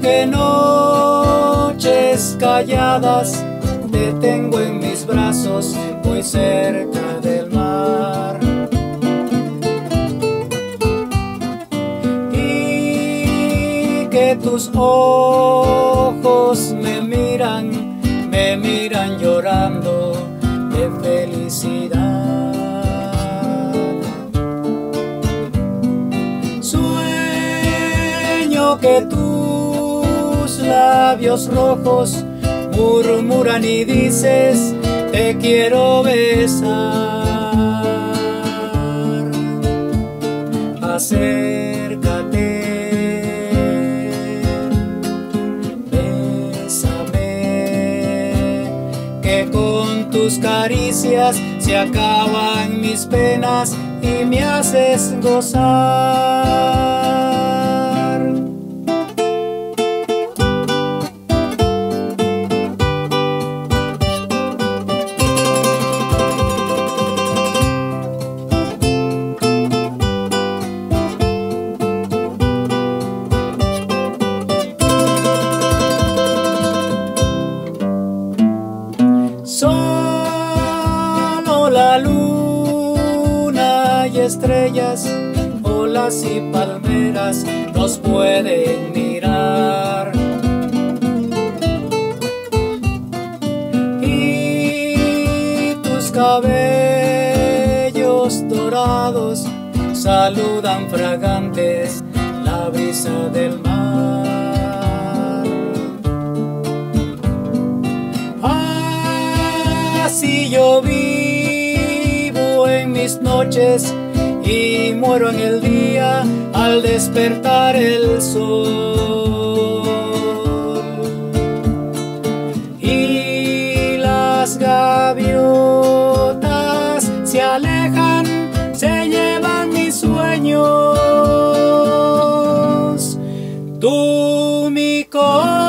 Que noches calladas te tengo en mis brazos muy cerca del mar. Y que tus ojos me miran, me miran llorando de felicidad. Sueño que tú labios rojos murmuran y dices, te quiero besar. Acércate, bésame, que con tus caricias se acaban mis penas y me haces gozar. Estrellas, olas y palmeras nos pueden mirar. Y tus cabellos dorados saludan fragantes la brisa del mar. Así yo vivo en mis noches y muero en el día al despertar el sol. Y las gaviotas se alejan, se llevan mis sueños. Tú mi corazón.